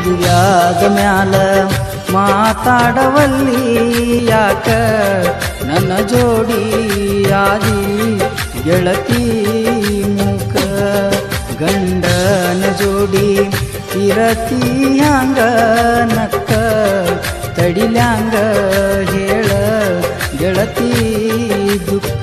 ಮದುವ್ಯಾದ ಮ್ಯಾಲ? ಮಾತಾಡವಲ್ಲಿ ಯಾಕ? ನನ್ನ ಜೋಡಿ ಆದಿ ಗೆಳತಿ ಮುಖ ಗಂಡನ ಜೋಡಿ ಇರತಿ ಹ್ಯಾಂಗ ನಕ್ಕ. ತಡಿಲ್ಯಾಂಗ ಹೇಳ ಗೆಳತಿ ದುಃಖ